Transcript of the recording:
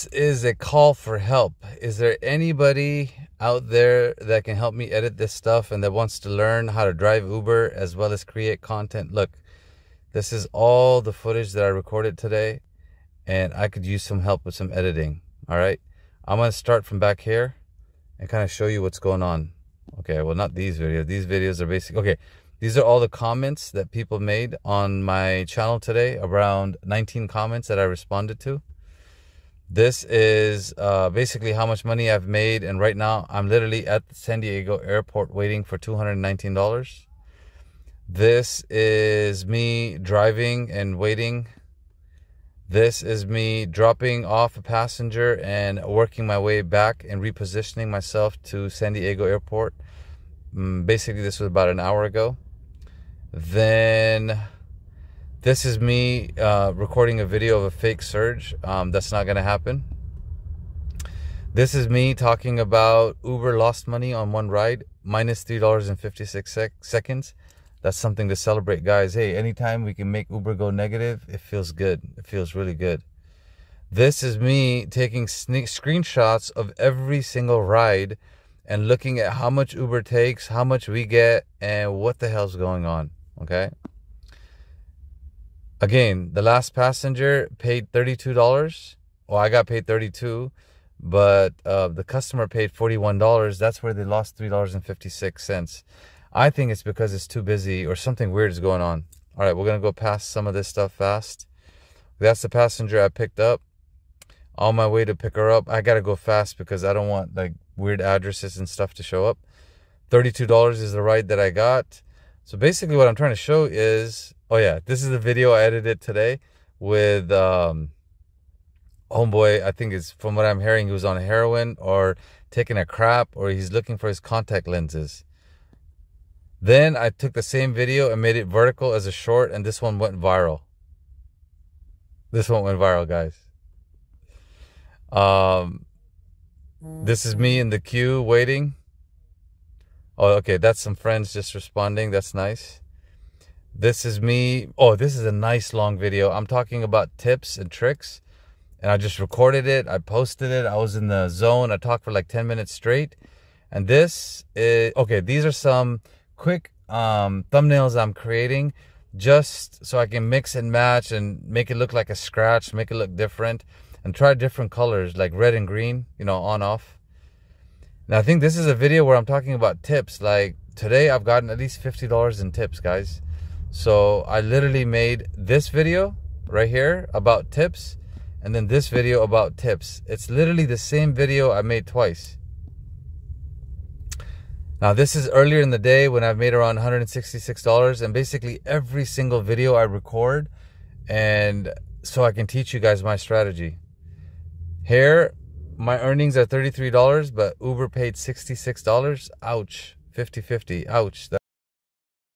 This is a call for help. Is there anybody out there that can help me edit this stuff and that wants to learn how to drive Uber as well as create content? Look, this is all the footage that I recorded today and I could use some help with some editing. All right. I'm to start from back here and kind of show you what's going on. Okay. Well, not these videos. These videos are basic. Okay. These are all the comments that people made on my channel today, around 19 comments that I responded to. This is uh, basically how much money I've made. And right now, I'm literally at San Diego airport waiting for $219. This is me driving and waiting. This is me dropping off a passenger and working my way back and repositioning myself to San Diego airport. Mm, basically, this was about an hour ago. Then this is me uh, recording a video of a fake surge. Um, that's not going to happen. This is me talking about Uber lost money on one ride, minus $3.56 sec- seconds. That's something to celebrate, guys. Hey, anytime we can make Uber go negative, it feels good. It feels really good. This is me taking sneak screenshots of every single ride and looking at how much Uber takes, how much we get, and what the hell's going on. Okay. Again, the last passenger paid $32. Well, I got paid 32 but uh, the customer paid $41. That's where they lost $3.56. I think it's because it's too busy or something weird is going on. All right, we're going to go past some of this stuff fast. That's the passenger I picked up. On my way to pick her up, I got to go fast because I don't want like weird addresses and stuff to show up. $32 is the ride that I got. So basically what I'm trying to show is, oh yeah, this is the video I edited today with um, homeboy. I think is from what I'm hearing, he was on heroin or taking a crap or he's looking for his contact lenses. Then I took the same video and made it vertical as a short and this one went viral. This one went viral, guys. Um, this is me in the queue waiting. Oh, okay. That's some friends just responding. That's nice. This is me. Oh, this is a nice long video. I'm talking about tips and tricks. And I just recorded it. I posted it. I was in the zone. I talked for like 10 minutes straight. And this is, okay, these are some quick um, thumbnails I'm creating just so I can mix and match and make it look like a scratch, make it look different, and try different colors like red and green, you know, on off. Now, I think this is a video where I'm talking about tips. Like today, I've gotten at least $50 in tips, guys. So I literally made this video right here about tips and then this video about tips. It's literally the same video I made twice. Now this is earlier in the day when I've made around $166 and basically every single video I record and so I can teach you guys my strategy. Here, my earnings are $33, but Uber paid $66. Ouch. 50-50. Ouch.